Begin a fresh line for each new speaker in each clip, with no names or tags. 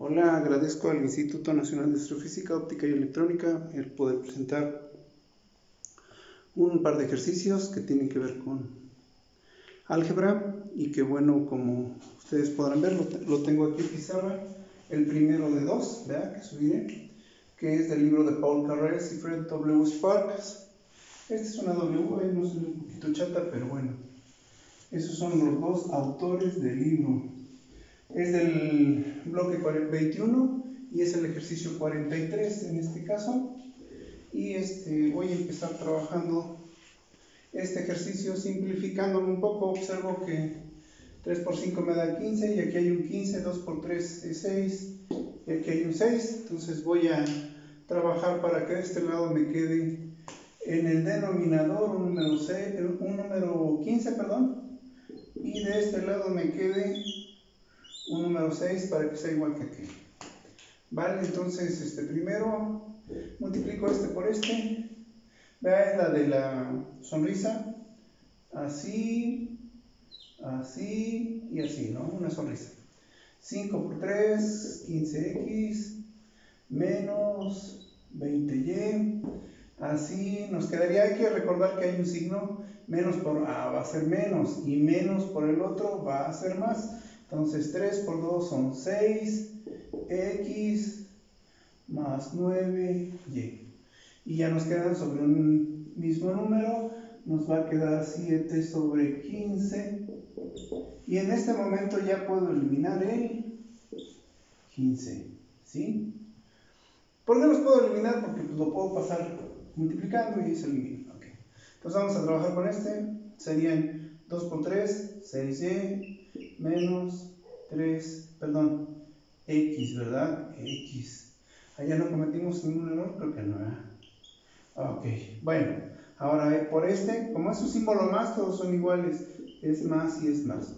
Hola, agradezco al Instituto Nacional de Astrofísica, Óptica y Electrónica el poder presentar un par de ejercicios que tienen que ver con álgebra y que bueno, como ustedes podrán ver, lo, tengo aquí en pizarra, el primero de dos, vea que subiré, que es del libro de Paul Carres y Fred W. Sparks. Esta es una W, ahí no es un poquito chata, pero bueno, esos son los dos autores del libro. Es del bloque 21 y es el ejercicio 43 en este caso. Y este, voy a empezar trabajando este ejercicio simplificándolo un poco. Observo que 3 por 5 me da 15 y aquí hay un 15, 2 por 3 es 6 y aquí hay un 6. Entonces voy a trabajar para que de este lado me quede en el denominador un número, 6, un número 15, perdón, y de este lado me quede un número 6 para que sea igual que aquí. Vale, entonces este primero multiplico este por este. Vea, es la de la sonrisa. Así, así y así, ¿no? Una sonrisa. 5 por 3, 15x, menos 20y. Así nos quedaría, hay que recordar que hay un signo, menos por A va a ser menos y menos por el otro va a ser más. Entonces 3 por 2 son 6, x más 9y. Y ya nos quedan sobre un mismo número, nos va a quedar 7 sobre 15. Y en este momento ya puedo eliminar el 15. ¿Sí? ¿Por qué los puedo eliminar? Porque pues, lo puedo pasar multiplicando y se elimina. Okay. Entonces vamos a trabajar con este. Serían 2 por 3, 6y, menos 3, perdón, x, ¿verdad? x. Allá no cometimos ningún error, creo que no, ¿verdad? Ok, bueno, ahora eh, por este, como es un símbolo más, todos son iguales, es más y es más.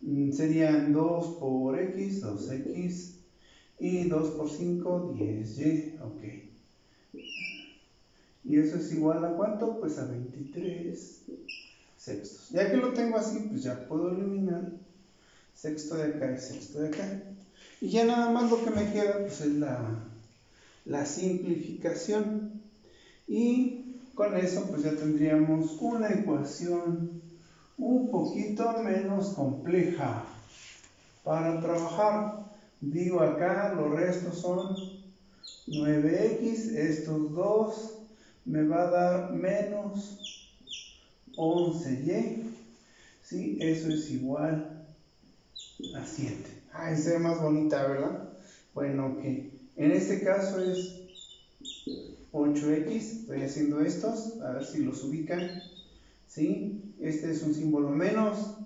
Mm, serían 2 por x, 2x, y 2 por 5, 10y, ok. Y eso es igual a cuánto? Pues a 23 sextos. Ya que lo tengo así, pues ya puedo eliminar sexto de acá y sexto de acá. Y ya nada más lo que me queda pues es la, la simplificación. Y con eso pues ya tendríamos una ecuación un poquito menos compleja para trabajar. Digo acá, los restos son 9x, estos dos me va a dar menos 11y. ¿Sí? Eso es igual a 7. Ay, se ve más bonita, ¿verdad? Bueno, ok. En este caso es 8x. Estoy haciendo estos, a ver si los ubican. ¿Sí? Este es un símbolo menos.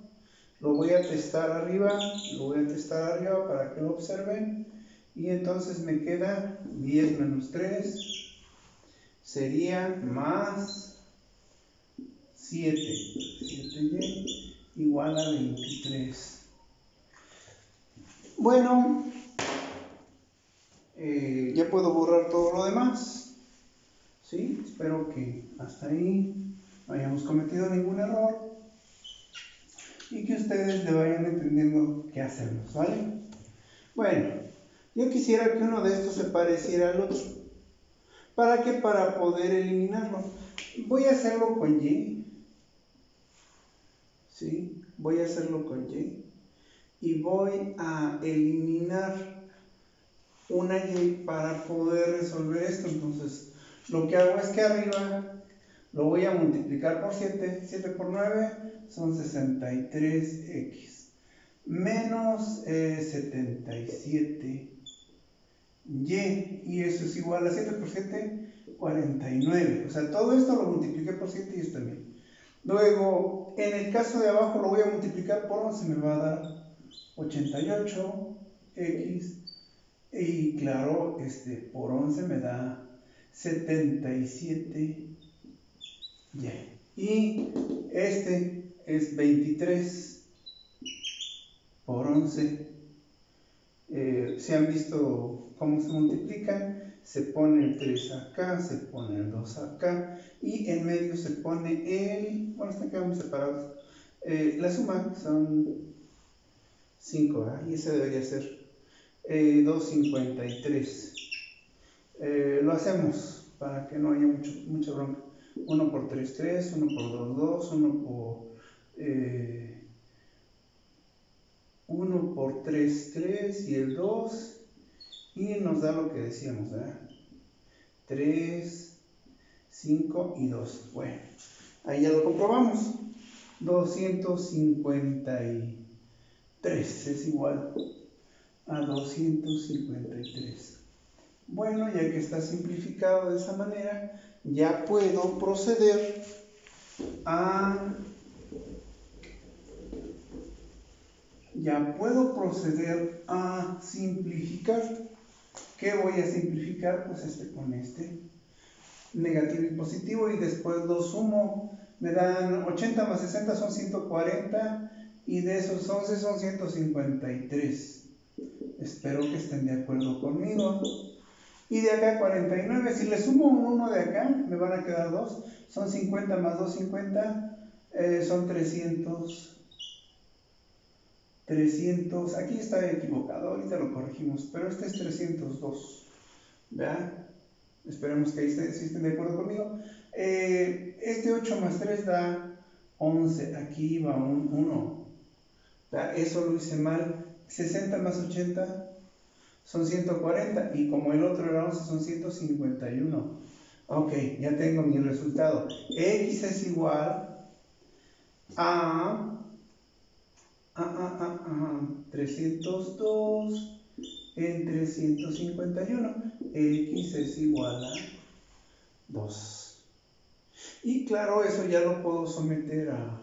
Lo voy a testar arriba, lo voy a testar arriba para que lo observen. Y entonces me queda 10 menos 3 sería más 7. 7y igual a 23. Bueno, eh, ya puedo borrar todo lo demás. ¿Sí? Espero que hasta ahí no hayamos cometido ningún error y que ustedes le vayan entendiendo qué hacemos, ¿vale? Bueno, yo quisiera que uno de estos se pareciera al otro. ¿Para qué? Para poder eliminarlo. Voy a hacerlo con Y. ¿Sí? Voy a hacerlo con Y y voy a eliminar una y para poder resolver esto. Entonces, lo que hago es que arriba lo voy a multiplicar por 7. 7 por 9 son 63x. Menos 77y. Y eso es igual a 7 por 7, 49. O sea, todo esto lo multipliqué por 7 y esto también. Luego, en el caso de abajo lo voy a multiplicar por 11, me va a dar 88 x y claro, este, por 11 me da 77 y. Y este es 23 por 11. Eh, si han visto cómo se multiplican, se pone el 3 acá, se pone el 2 acá y en medio se pone el, bueno, están quedando separados. Eh, la suma son 5, y ese debería ser 253. Eh, lo hacemos para que no haya mucho, mucha bronca. 1 por 3, 3, 1 por 2, 2, 1 por... Eh, 1 por 3, 3 y el 2 y nos da lo que decíamos, ¿verdad? 3, 5 y 2. Bueno, ahí ya lo comprobamos. 253 es igual a 253. Bueno, ya que está simplificado de esa manera, ya puedo proceder a ya puedo proceder a simplificar. ¿Qué voy a simplificar? Pues este con este negativo y positivo y después lo sumo. Me dan 80 más 60 son 140 y de esos 11 son 153. Espero que estén de acuerdo conmigo. Y de acá 49, si le sumo un 1 de acá, me van a quedar 2. Son 50 más 2, 50, eh, son 300. 300, aquí está equivocado, ahorita lo corregimos, pero este es 302. ¿Verdad? Esperemos que ahí estén, de acuerdo conmigo. Eh, este 8 más 3 da 11, aquí va un 1. Eso lo hice mal. 60 más 80 son 140 y como el otro era 11 son 151. Ok, ya tengo mi resultado. X es igual a ah, ah, ah, ah, 302 entre 151. X es igual a 2. Y claro, eso ya lo puedo someter a,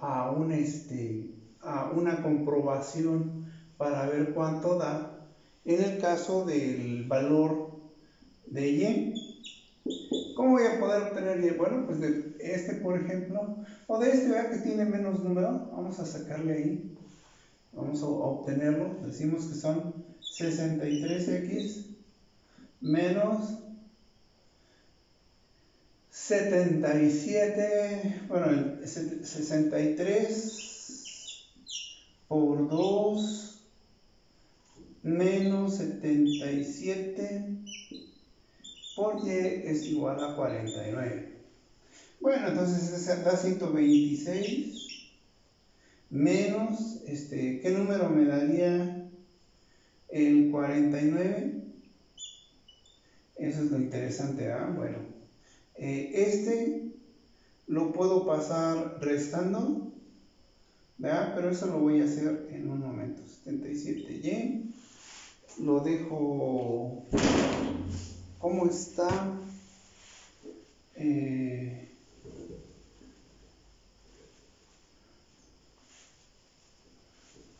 a, un, este, a una comprobación para ver cuánto da en el caso del valor de Y. ¿Cómo voy a poder obtener Y? Bueno, pues de este, por ejemplo, o de este, vea que tiene menos número, vamos a sacarle ahí, vamos a obtenerlo, decimos que son 63x menos 77, bueno, 63 por 2 menos 77 por y es igual a 49. Bueno, entonces da 126 menos, este, ¿qué número me daría el 49? Eso es lo interesante, ¿ah? Bueno, eh, este lo puedo pasar restando, ¿verdad? Pero eso lo voy a hacer en un momento. 77y, lo dejo ¿Cómo está? Eh,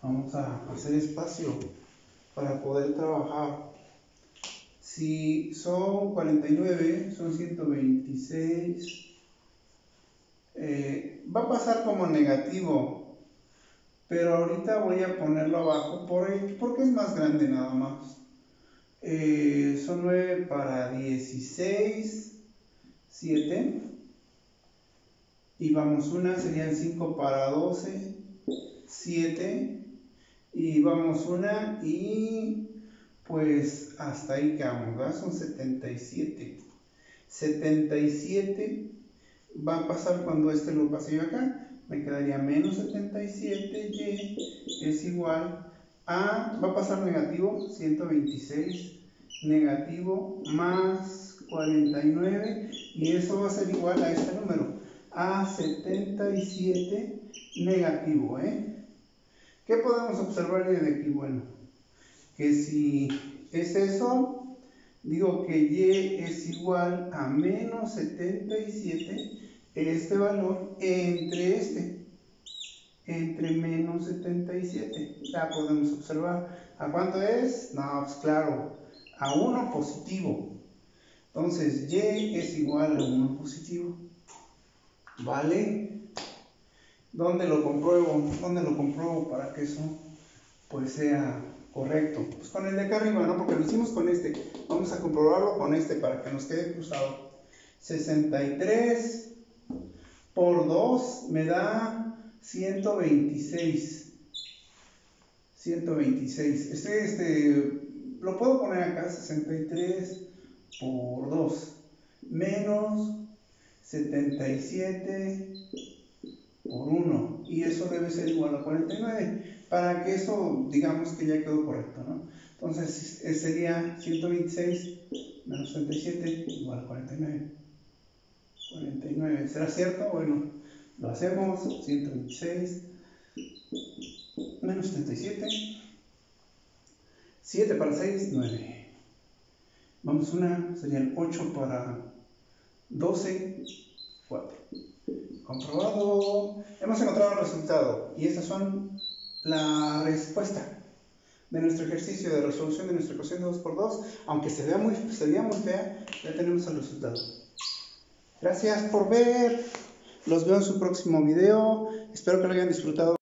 vamos a hacer espacio para poder trabajar. Si son 49, son 126. Eh, va a pasar como negativo, pero ahorita voy a ponerlo abajo porque es más grande nada más. Eh, son 9 para 16, 7. Y vamos una, serían 5 para 12, 7. Y vamos una y pues hasta ahí quedamos, ¿verdad? Son 77. 77 va a pasar cuando este lo pase yo acá. Me quedaría menos 77, y es igual a, va a pasar negativo, 126 negativo más 49 y eso va a ser igual a este número, a 77 negativo. ¿eh? ¿Qué podemos observar de aquí? Bueno, que si es eso, digo que y es igual a menos 77, este valor entre este entre menos 77. Ya podemos observar. ¿A cuánto es? No, pues claro, a 1 positivo. Entonces, y es igual a 1 positivo. ¿Vale? ¿Dónde lo compruebo? ¿Dónde lo compruebo para que eso pues sea correcto? Pues con el de acá arriba, ¿no? Porque lo hicimos con este. Vamos a comprobarlo con este para que nos quede cruzado. 63 por 2 me da 126. 126. Este, este, lo puedo poner acá, 63 por 2, menos 77 por 1. Y eso debe ser igual a 49. Para que eso, digamos que ya quedó correcto, ¿no? Entonces sería 126 menos 77 igual a 49. 49. ¿Será cierto? Bueno, lo hacemos. 126 menos 77. 7 para 6, 9. Vamos una, serían 8 para 12, 4. Comprobado. Hemos encontrado el resultado. Y estas son la respuesta de nuestro ejercicio de resolución de nuestra ecuación de 2 por 2. Aunque se vea muy, se vea muy fea, ya tenemos el resultado. Gracias por ver. Los veo en su próximo video. Espero que lo hayan disfrutado.